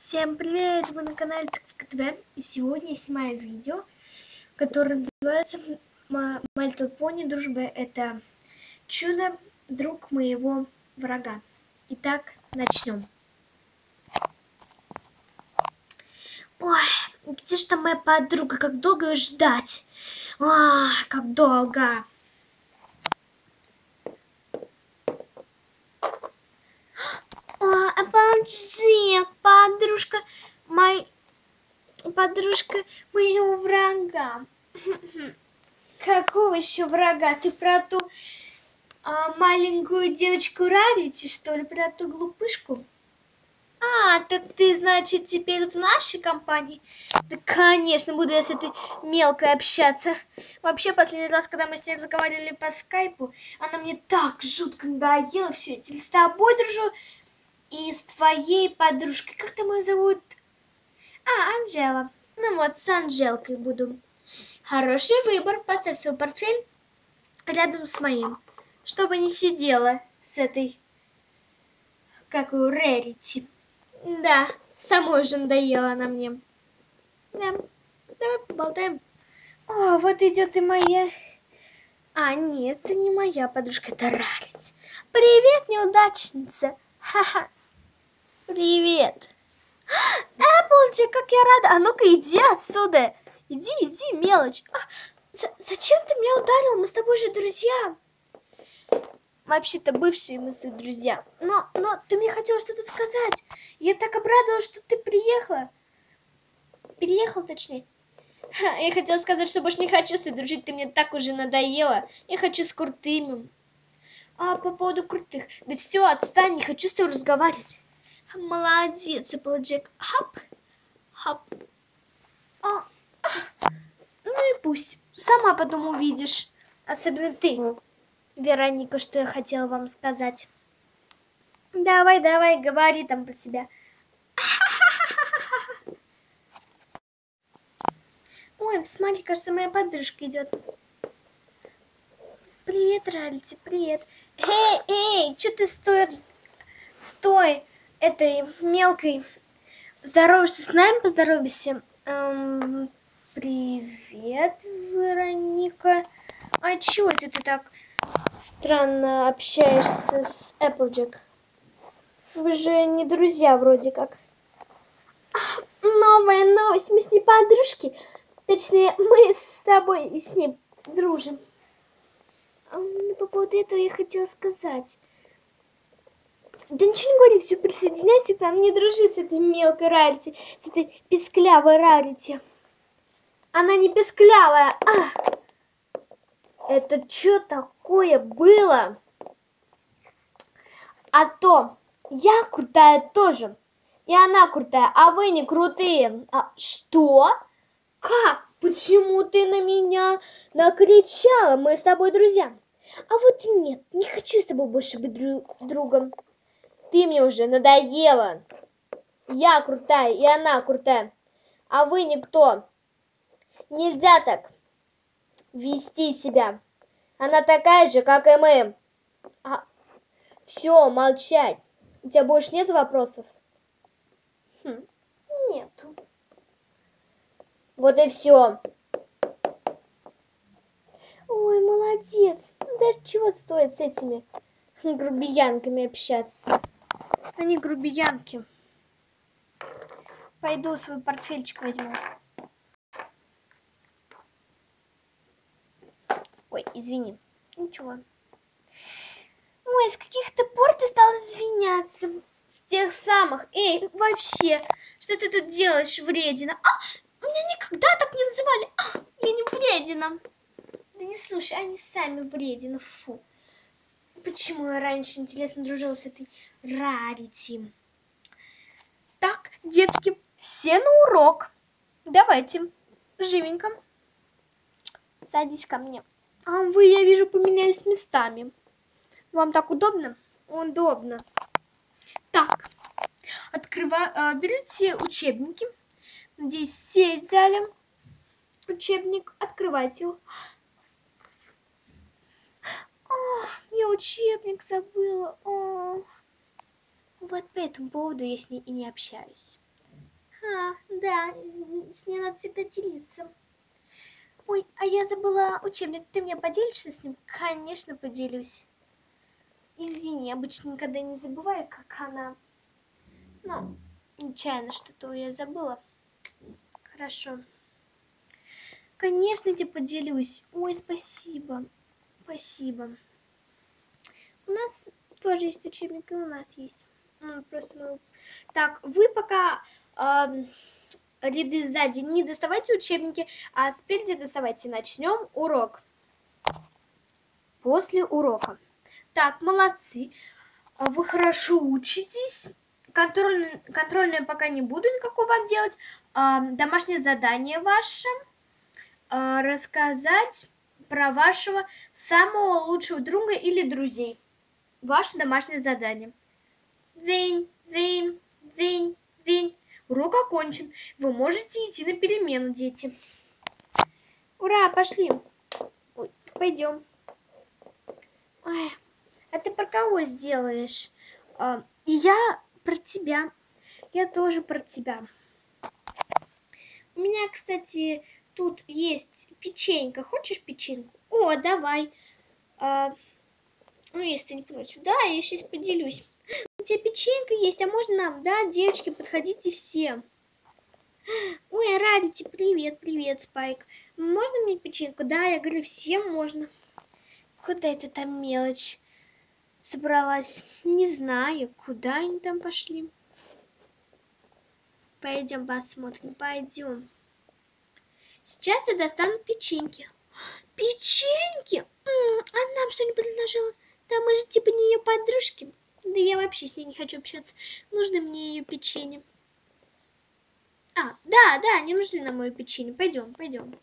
Всем привет! Вы на канале ТВ и сегодня я снимаю видео, которое называется Мальтл Пони Дружба. Это чудо, друг моего врага. Итак, начнем. Ой, где же там моя подруга? Как долго ее ждать? Ой, как долго! Обалдеть, подружка, мой, подружка моего врага. Какого еще врага? Ты про ту а, маленькую девочку Рарити, что ли? Про ту глупышку? А, так ты, значит, теперь в нашей компании? Да, конечно, буду я с этой мелкой общаться. Вообще, последний раз, когда мы с ней разговаривали по скайпу, она мне так жутко надоела все. Теперь с тобой дружу, и с твоей подружкой. Как там ее зовут? А, Анжела. Ну вот, с Анжелкой буду. Хороший выбор. Поставь свой портфель рядом с моим, чтобы не сидела с этой, как у Рерити. Да, самой же надоела она мне. Да, давай поболтаем. О, вот идет и моя... А, нет, это не моя подружка, это Рарити. Привет, неудачница. Ха-ха. Привет. Эпплджек, как я рада. А ну-ка, иди отсюда. Иди, иди, мелочь. А, зачем ты меня ударил? Мы с тобой же друзья. Вообще-то бывшие мы с тобой друзья. Но, но ты мне хотела что-то сказать. Я так обрадовалась, что ты приехала. Переехал, точнее. Я хотела сказать, что больше не хочу с тобой дружить. Ты мне так уже надоела. Я хочу с крутыми. А по поводу крутых. Да все, отстань, не хочу с тобой разговаривать. Молодец, Эпплджек. Хап, хап. А, ну и пусть. Сама потом увидишь. Особенно ты, Вероника, что я хотела вам сказать. Давай, давай, говори там про себя. Ой, посмотри, кажется, моя подружка идет. Привет, Ральти, привет. Эй, эй, что ты стоишь? Стой этой мелкой здороваешься с нами, поздоровайся. Эм, привет, Вероника. А чего это ты так странно общаешься с Эпплджек? Вы же не друзья вроде как. Новая новость, мы с ней подружки. Точнее, мы с тобой и с ней дружим. По поводу этого я хотела сказать. Да ничего не говори, все, присоединяйся к нам, не дружи с этой мелкой Рарити, с этой песклявой Рарити. Она не песклявая. А! Это что такое было? А то я крутая тоже. И она крутая, а вы не крутые. А что? Как? Почему ты на меня накричала? Мы с тобой друзья. А вот нет, не хочу с тобой больше быть друг другом. Ты мне уже надоела. Я крутая, и она крутая. А вы никто. Нельзя так вести себя. Она такая же, как и мы. А... Все, молчать. У тебя больше нет вопросов? Хм, нету. Вот и все. Ой, молодец. Даже чего стоит с этими грубиянками общаться. Они грубиянки. Пойду свой портфельчик возьму. Ой, извини. Ничего. Ой, с каких-то пор ты стал извиняться? С тех самых. Эй, вообще, что ты тут делаешь, вредина? А, меня никогда так не называли. А, я не вредина. Да не слушай, они сами вредина, фу. Почему я раньше интересно дружила с этой Рарити? Так, детки, все на урок. Давайте, живенько. Садись ко мне. А вы, я вижу, поменялись местами. Вам так удобно? Удобно. Так, открываю, э, берите учебники. Надеюсь, все взяли учебник. Открывайте его. Я учебник забыла. О. Вот по этому поводу я с ней и не общаюсь. А, да, с ней надо всегда делиться. Ой, а я забыла учебник. Ты мне поделишься с ним? Конечно, поделюсь. Извини, обычно никогда не забываю, как она. Ну, нечаянно что-то я забыла. Хорошо. Конечно, тебе поделюсь. Ой, спасибо. Спасибо. У нас тоже есть учебник, и у нас есть. Ну, просто мы... Так, вы пока э, ряды сзади не доставайте учебники, а спереди доставайте. Начнем урок. После урока. Так, молодцы. Вы хорошо учитесь. Контрольные, контрольные пока не буду никакого вам делать. Э, домашнее задание ваше. Э, рассказать про вашего самого лучшего друга или друзей. Ваше домашнее задание. День, день, день, день. Урок окончен. Вы можете идти на перемену, дети. Ура, пошли. Ой, пойдем. Ой, а ты про кого сделаешь? А, я про тебя. Я тоже про тебя. У меня, кстати, тут есть печенька. Хочешь печеньку? О, давай. А, ну, если ты не против. Да, я сейчас поделюсь. У тебя печенька есть, а можно нам? Да, девочки, подходите все. Ой, Радити, привет, привет, Спайк. Можно мне печеньку? Да, я говорю, всем можно. Куда это там мелочь собралась? Не знаю, куда они там пошли. Пойдем посмотрим, пойдем. Сейчас я достану печеньки. Печеньки? А нам что не предложила? Да мы же типа не ее подружки. Да я вообще с ней не хочу общаться. Нужно мне ее печенье. А, да, да, не нужны нам мое печенье. Пойдем, пойдем.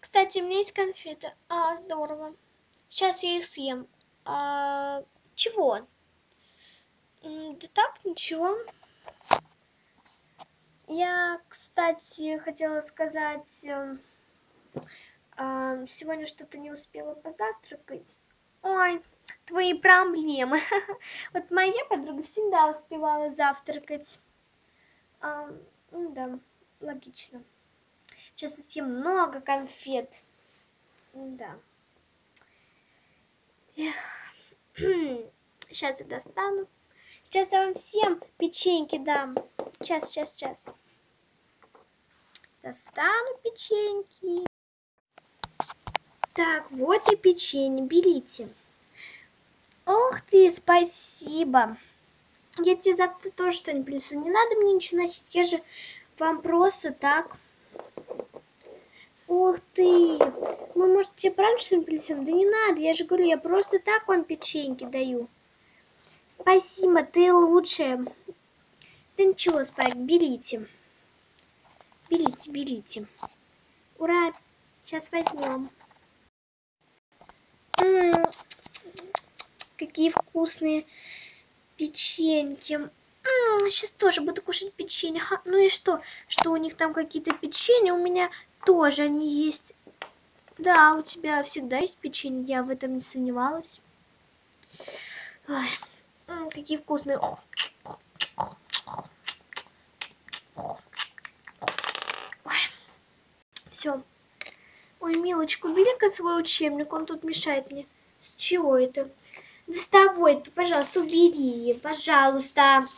Кстати, у меня есть конфеты. А, здорово. Сейчас я их съем. А, чего? Да так, ничего. Я, кстати, хотела сказать, эм, сегодня что-то не успела позавтракать. Ой, твои проблемы. Вот моя подруга всегда успевала завтракать. Ну да, логично. Сейчас я съем много конфет. Да. Эх. Сейчас я достану. Сейчас я вам всем печеньки дам. Сейчас, сейчас, сейчас. Достану печеньки. Так, вот и печенье, берите. Ох ты, спасибо. Я тебе завтра тоже что-нибудь принесу. Не надо мне ничего носить, я же вам просто так. Ух ты, мы, может, тебе правда что-нибудь принесем? Да не надо, я же говорю, я просто так вам печеньки даю. Спасибо, ты лучшая. Да ничего, Спайк, берите. Берите, берите. Ура, сейчас возьмем. М -м -м, какие вкусные печеньки. М -м, сейчас тоже буду кушать печенье. Ха, ну и что? Что у них там какие-то печенья? У меня тоже они есть. Да, у тебя всегда есть печенье, я в этом не сомневалась. Ой, какие вкусные. Все. Ой, милочка, убери-ка свой учебник, он тут мешает мне. С чего это? Доставай, ты, пожалуйста, убери, пожалуйста.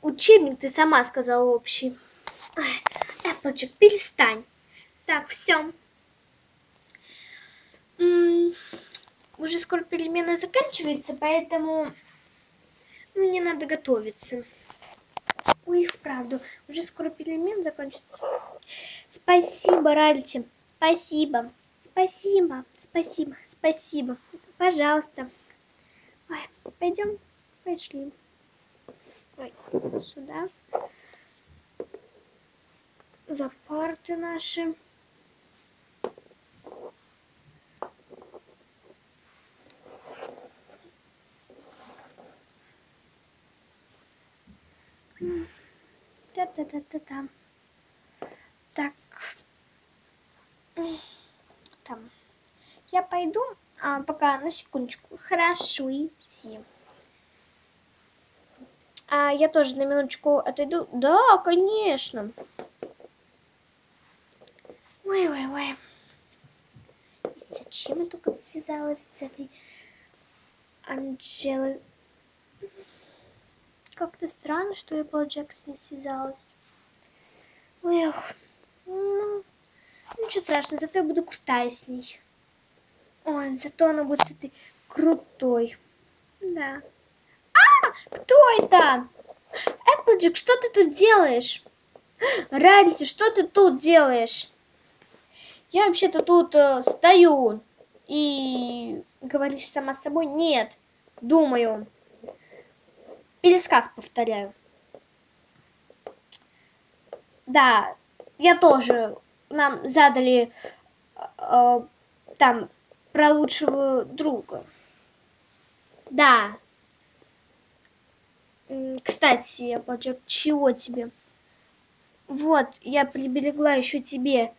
Учебник ты сама сказала общий. Эпплчик, перестань. Так, все. Уже скоро перемена заканчивается, поэтому мне надо готовиться. Ой, вправду, уже скоро перемен закончится. Спасибо, Ральти. Спасибо. Спасибо. Спасибо. Спасибо. Пожалуйста. Ой, пойдем. Пошли. Ой, сюда. Завпарты наши. Та-та-та-та-та. Так. Там. Я пойду, а пока на секундочку. Хорошо, идти. А я тоже на минуточку отойду. Да, конечно. Ой, ой, ой. Зачем я только связалась с этой Анджелой? Как-то странно, что я Пол Джексон связалась. Эх, ну, ничего страшного, зато я буду крутая с ней. Ой, зато она будет с этой крутой. Да. А, кто это? Эпплджек, что ты тут делаешь? Рарити, что ты тут делаешь? Я вообще-то тут э, стою и говоришь сама с собой. Нет, думаю. Пересказ повторяю. Да, я тоже. Нам задали э, там про лучшего друга. Да. Кстати, я получаю, чего тебе? Вот, я приберегла еще тебе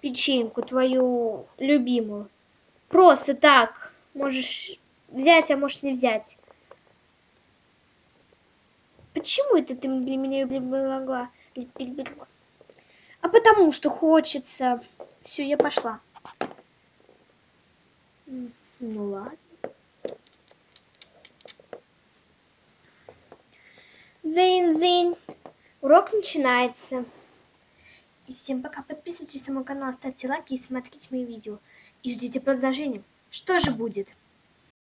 печеньку твою любимую. Просто так. Можешь взять, а можешь не взять. Почему это ты для меня приберегла? А потому что хочется. Все, я пошла. Ну ладно. Дзынь-дзынь. Урок начинается. И всем пока. Подписывайтесь на мой канал, ставьте лайки и смотрите мои видео. И ждите продолжения. Что же будет?